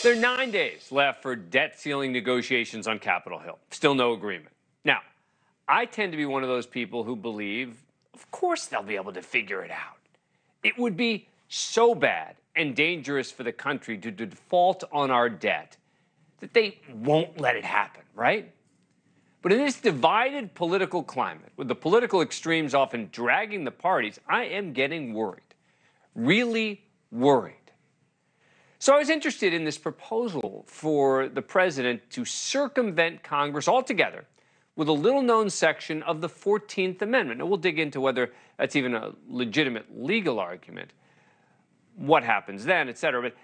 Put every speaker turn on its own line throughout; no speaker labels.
There are nine days left for debt ceiling negotiations on Capitol Hill. Still no agreement. Now, I tend to be one of those people who believe, of course, they'll be able to figure it out. It would be so bad and dangerous for the country to default on our debt that they won't let it happen, right? But in this divided political climate, with the political extremes often dragging the parties, I am getting worried. Really worried. So I was interested in this proposal for the president to circumvent Congress altogether with a little known section of the 14th Amendment. And we'll dig into whether that's even a legitimate legal argument, what happens then, et cetera. But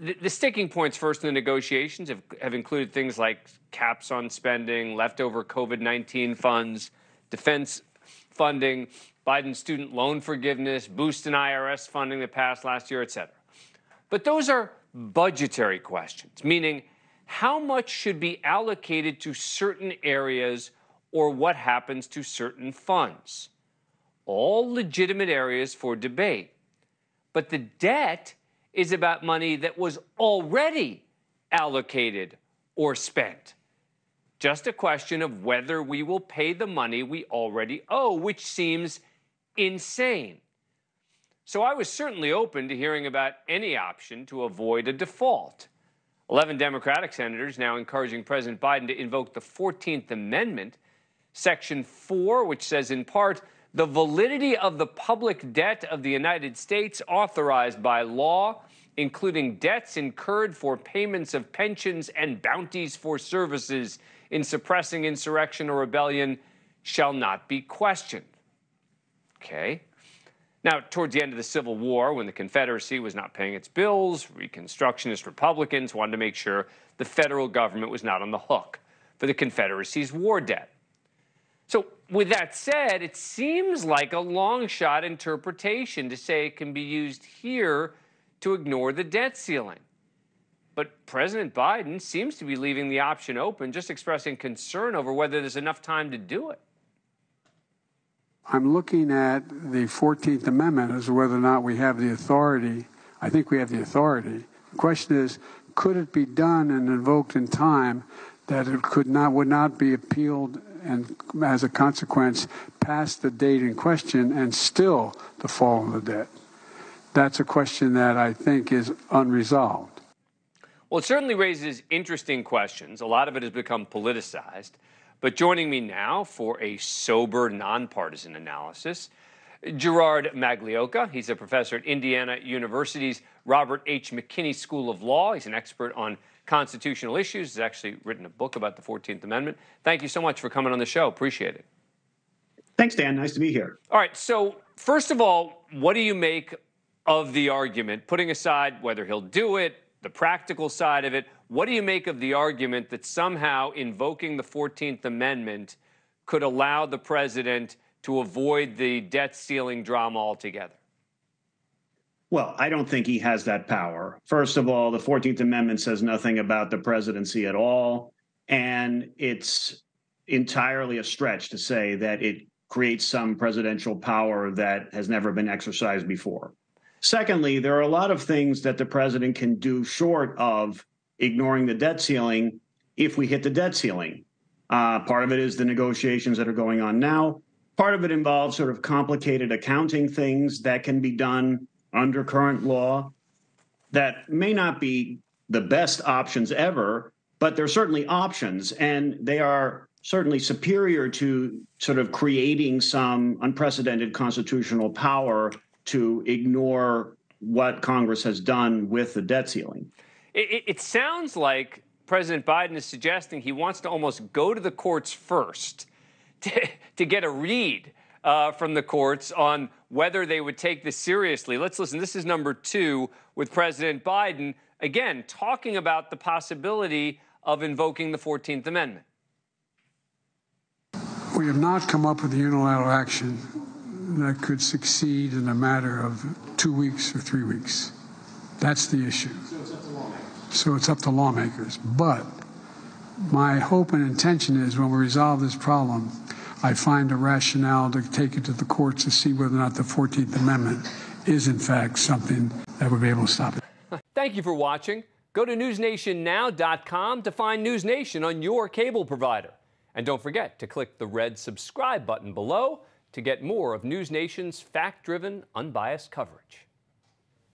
the, the sticking points first in the negotiations have, have included things like caps on spending, leftover COVID 19 funds, defense funding, Biden student loan forgiveness, boost in IRS funding that passed last year, et cetera. But those are budgetary questions, meaning how much should be allocated to certain areas or what happens to certain funds. All legitimate areas for debate. But the debt is about money that was already allocated or spent. Just a question of whether we will pay the money we already owe, which seems insane. So I was certainly open to hearing about any option to avoid a default. 11 Democratic senators now encouraging President Biden to invoke the 14th Amendment, Section 4, which says in part, the validity of the public debt of the United States authorized by law, including debts incurred for payments of pensions and bounties for services in suppressing insurrection or rebellion, shall not be questioned. Okay. Now, towards the end of the Civil War, when the Confederacy was not paying its bills, Reconstructionist Republicans wanted to make sure the federal government was not on the hook for the Confederacy's war debt. So, with that said, it seems like a long shot interpretation to say it can be used here to ignore the debt ceiling. But President Biden seems to be leaving the option open, just expressing concern over whether there's enough time to do it.
I'm looking at the 14th Amendment as to whether or not we have the authority. I think we have the authority. The question is, could it be done and invoked in time that it could not would not be appealed and as a consequence past the date in question and still the fall of the debt? That's a question that I think is unresolved.
Well, it certainly raises interesting questions. A lot of it has become politicized. But joining me now for a sober, nonpartisan analysis, Gerard Magliocca. He's a professor at Indiana University's Robert H. McKinney School of Law. He's an expert on constitutional issues. He's actually written a book about the 14th Amendment. Thank you so much for coming on the show. Appreciate it.
Thanks, Dan. Nice to be here.
All right. So, first of all, what do you make of the argument, putting aside whether he'll do it, the practical side of it. What do you make of the argument that somehow invoking the 14th Amendment could allow the president to avoid the debt ceiling drama altogether?
Well, I don't think he has that power. First of all, the 14th Amendment says nothing about the presidency at all. And it's entirely a stretch to say that it creates some presidential power that has never been exercised before. Secondly, there are a lot of things that the president can do short of ignoring the debt ceiling if we hit the debt ceiling. Uh, part of it is the negotiations that are going on now. Part of it involves sort of complicated accounting things that can be done under current law that may not be the best options ever, but they're certainly options, and they are certainly superior to sort of creating some unprecedented constitutional power to ignore what Congress has done with the debt ceiling.
It, it, sounds like President Biden is suggesting he wants to almost go to the courts first to, to get a read uh, from the courts on whether they would take this seriously. Let's listen. This is number two with President Biden, again, talking about the possibility of invoking the 14th Amendment.
We have not come up with a unilateral action that could succeed in a matter of two weeks or three weeks. That's the issue. So it's up to lawmakers. So it's up to lawmakers. But my hope and intention is when we resolve this problem, I find a rationale to take it to the courts to see whether or not the 14th Amendment is, in fact, something that would be able to stop it.
Thank you for watching. Go to newsnationnow.com to find News Nation on your cable provider. And don't forget to click the red subscribe button below to get more of News Nation's fact driven, unbiased coverage.